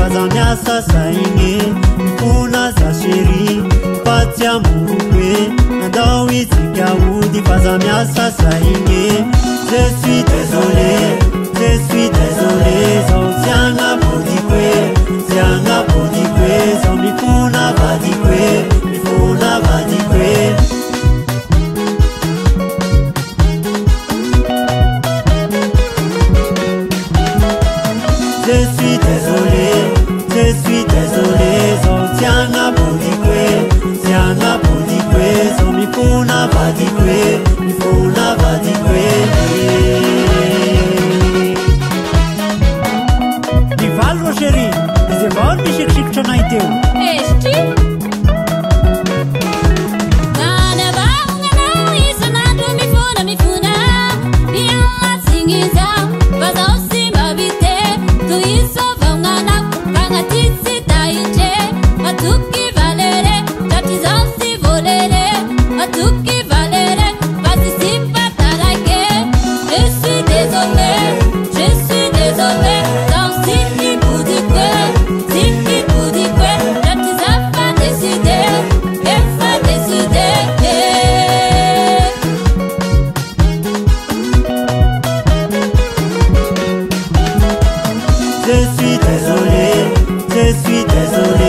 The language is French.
kazania sasa ingi kuna zashiri patia mukwe ndawizikia udi kazania sasa les Je suis désolé, je suis désolé Dans ce qui vous dit quoi, ce qui vous dit quoi tu crise pas décidé, que tu pas décidé Je suis désolé, je suis désolé